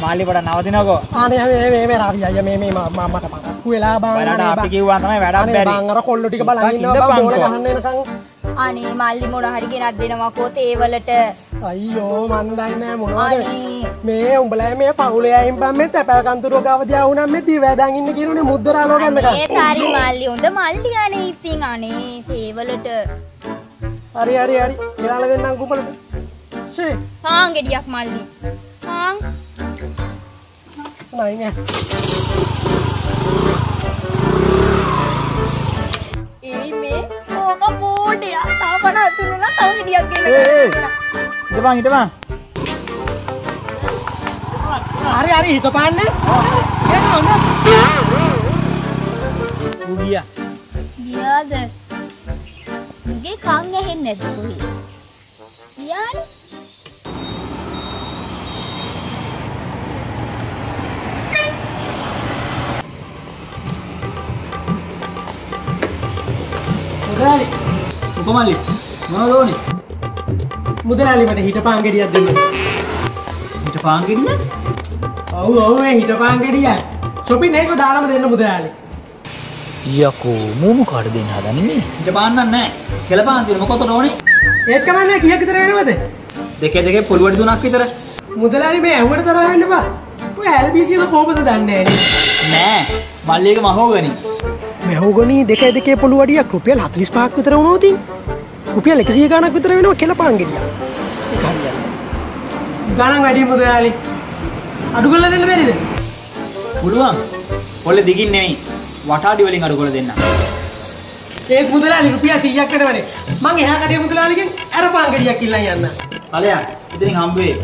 මාල්ලි පොඩ නවතිනකෝ. අනේ මේ මේ මේ රාවි අයියා මේ මේ මම මට පරක්කු වෙලා බං ඔයාලට අපි කිව්වා තමයි වැඩක් බැරි. බං අර කොල්ලෝ ටික බලන් ඉන්න ඉන්නවා බං බෝල. ගහන්න එනකන් අනේ මල්ලි මොන හරි ගෙනත් දෙනවකෝ තේවලට. අයියෝ මන් දන්නේ මොනවද මේ උඹලා මේ පවුලේ අයින් බම් මේ තැපැල් කන්තුරුව ගාව දියා වුණා මේ දී වැදන් ඉන්න කියනුනේ මුද්දරාලෝ ගන්නකම් අනේ තරි මල්ලි හොඳ මල්ලි අනේ ඉතින් අනේ තේවලට හරි හරි හරි එයාලා දෙන්නම් කුපලට ෂේ පාන් ගෙඩියක් මල්ලි. නෑ ඒ මේ ඕක මෝඩයා. තව පණ අතුරුනා තව ගෙඩියක් ගෙන ඒ, ඒ. ගන්න. හිටපන් හිටපන්. හරි හරි හිටපාන්නේ එන්න හොඳ ඌ ගියා. ගියාද? උගේ කන් ඇහෙන්නේ නැද්ද කොහේ? ගියානේ. මුදලාලි උපමල්ලි. මොනවද ඕනේ? මුදලාලි මට හිටපාන් ගෙඩියක් දෙන්න හිටපන් ගෙඩිය. ඔව් ඔව් මේ හිටපාන් ගෙඩියක් shopping එකක දාලාම දෙන්න මුදලාලි යකෝ මූමු කාඩ දෙන්න හදන්නේ මේ. හිටපන් නෑ. කෙලපන් තියෙන මොකටද ඕනේ? ඒත් කමන්නේ කීයක් විතර වෙනවද දෙකේ දෙකේ පොළු වඩි තුනක් විතර. මුදලාලි මේ ඇහුවට තරහ වෙන්න බා ඔය LBC එක කොහොමද දන්නේ නෑ. මල්ලි එක මහෝගනි. මෙහුගනී දෙක දෙකේ පොළු වඩියක් රුපියල් 45ක් විතර වුණා උතින් රුපියල් 100 ගණක් විතර වෙනවා ඒක හරියන්නේ ගණන් වැඩි මුදලාලි අඩු කරලා දෙන්න බැරිද පුළුවන්. පොල්ලේ දිගින් නෙමෙයි. වටාඩි වලින් අඩු කරලා දෙන්න. ඒත් මුදලාලි රුපියල් 100ක් වෙනවනේ මං එහා කඩේ මුදලාලිගෙන් අර පාන් ගෙඩියක් ඉල්ලන් යන්න ඵලයන්. ඉතින් හම්බ වෙයි.